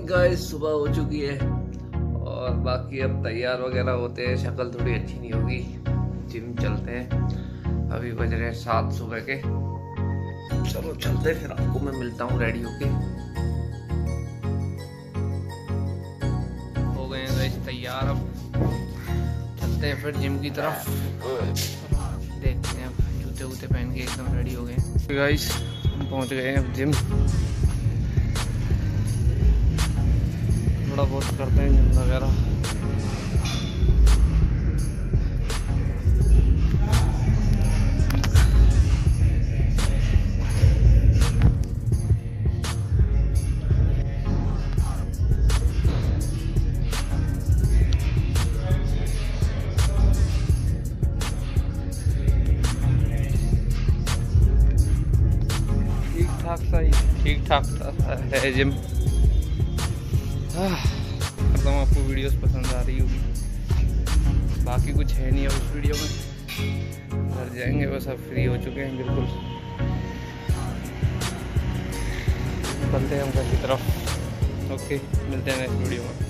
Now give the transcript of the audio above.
Morning guys صبح ہو چکی ہے اور باقی اب تیار وغیرہ ہوتے ہیں شکل تھوڑی اچھی نہیں ہوگی جم چلتے ہیں ابھی بج رہے ہیں سات صبح کے چلو چلتے پھر آپ کو میں ملتا ہوں ریڈی ہو کے ہو گئے ہیں گائز تیار اب چلتے ہیں پھر جم کی طرف دیکھتے ہیں اب جوتے ووتے پہن کے ایک دم ریڈی ہو گئے گائز ہم پہنچ گئے ہیں اب جم تھوڑا بہت کرتے ہیں جم وغیرہ۔ ٹھیک ٹھاک سا ٹھیک ٹھاک ہے جم۔ کرتا آپ کو ویڈیوز پسند آ رہی ہوگی باقی کچھ ہے نہیں اب اس ویڈیو میں گھر جائیں گے بس اب فری ہو چکے ہیں بالکل نکلتے ہیں ہم گھر کی طرف اوکے ملتے ہیں نیکسٹ ویڈیو میں